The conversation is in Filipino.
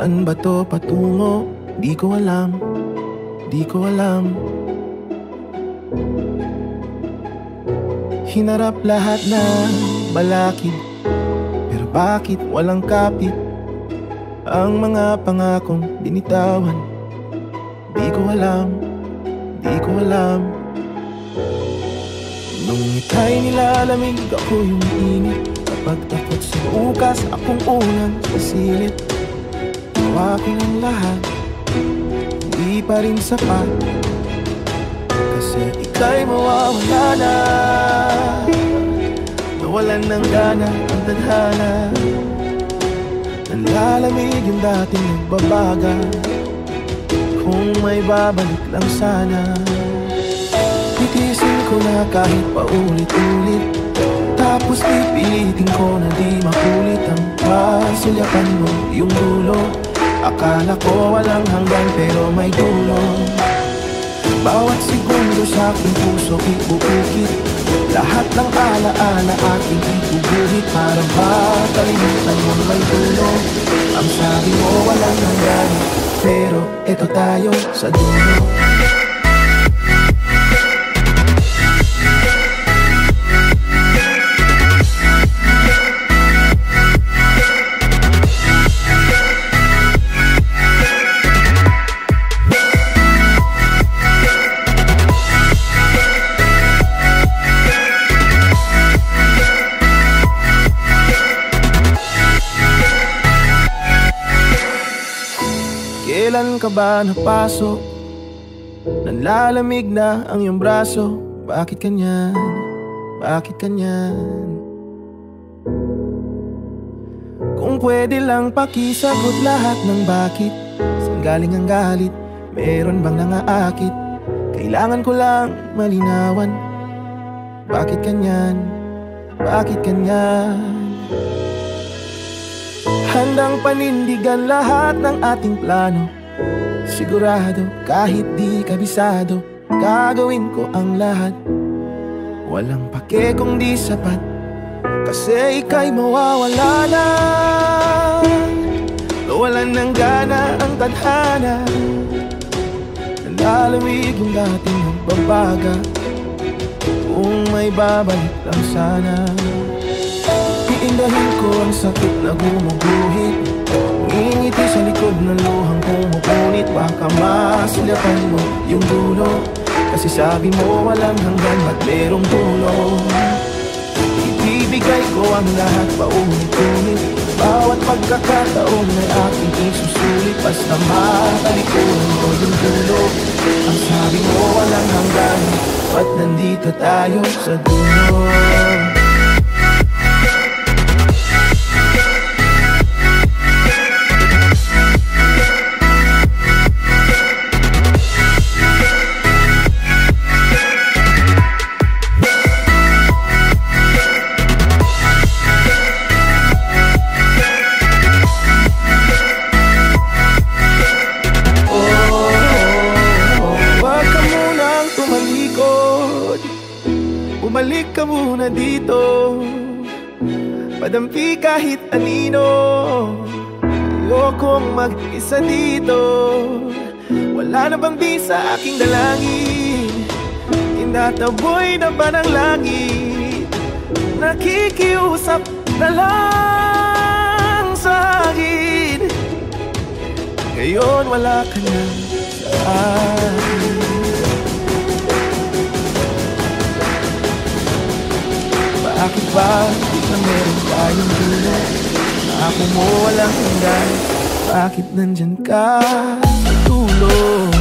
Saan ba to patungo? Di ko alam. Di ko alam. Hinarap lahat na balakid Pero bakit walang kapit Ang mga pangakong binitawan. Di ko alam. Di ko alam. Nung ika'y nilalamig ako yung init. Kapag takot sa bukas akong unang sasilip Tawakin ang lahat. Di pa rin sapat. Kasi ika'y mawawala na. Nawalan ng gana ang tadhana. Nanlalamig yung dating nagbabaga. Kung may babalik lang sana. Titisin ko na kahit paulit-ulit. Tapos pipilitin ko na di makulit Ang pasulyapan mo yung dulo Akala ko walang hanggan pero may dulo. Bawat segundo sa aking puso ipupukit Lahat ng alaala aking ituguhit Para makalimutan mo may dulo. Ang sabi mo walang hanggan Pero eto tayo sa dulo Kailan ka ba napasok? Nanlalamig na ang iyong braso Bakit kanyan? Bakit kanyan? Kung pwede lang pakisagot lahat ng bakit Saan galing ang galit? Meron bang nangaakit? Kailangan ko lang malinawan Bakit kanyan? Bakit kanyan? Handang panindigan lahat ng ating plano Sigurado kahit di kabisado Gagawin ko ang lahat. Walang pake kung di sapat Kasi ika'y mawawala na. Nawalan ng gana ang tadhana. Nanlalamig yung dating magbabaga. Kung may babalik lang sana. Iindahin ko ang sakit na gumuguhit. Ngingiti sa likod ng luhang pumupunit Baka masulyapan mo yung dulo. Kasi sabi mo walang hanggan at merong dulo? Ibibigay ko ang lahat paulit-ulit. Bawat pagkakataon ay aking isusulit. Basta matalikuran mo yung dulo. Ang sabi mo walang hanggan Ba't nandito tayo sa dulo Bumalik ka muna dito. Padampi kahit anino. Ayokong mag-isa dito. Wala na bang di sa aking dalangin? Tinataboy na ba ng langit? Nakikiusap na lang sa akin. Ngayon wala ka na sa akin Mo walang hanggan. Bakit nandyan ka? Dulo